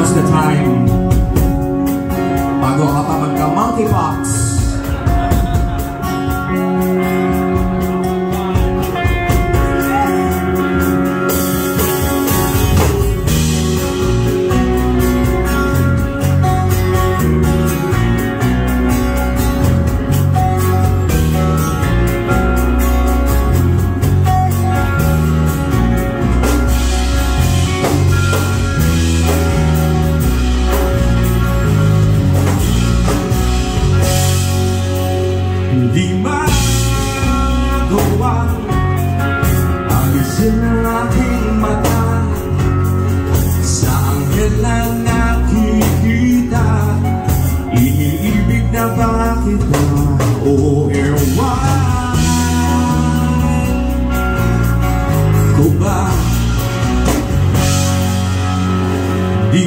now's the time. Bago ka pa magka-monkeypox. Hindi magawa ang aking mata Sa anghel na nakikita Iniibig kita o ewan Ko Di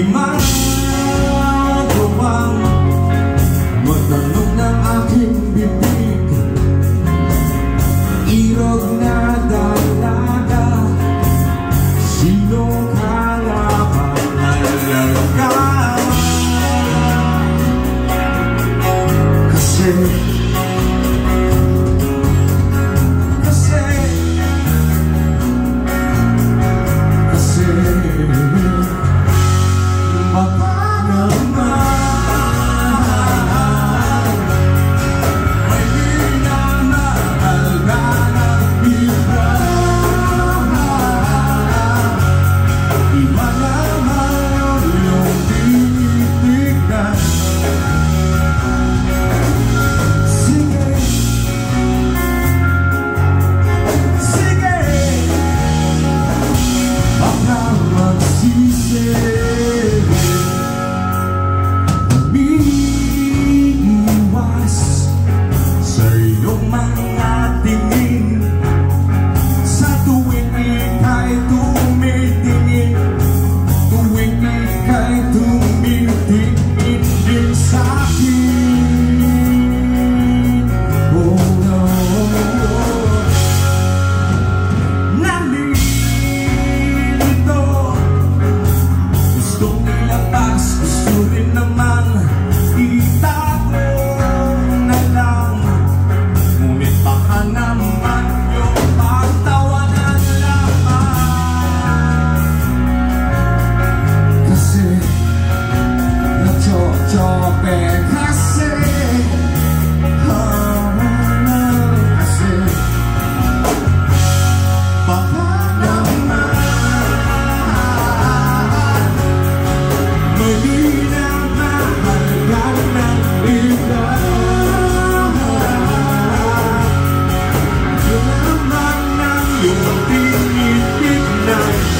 beneath midnight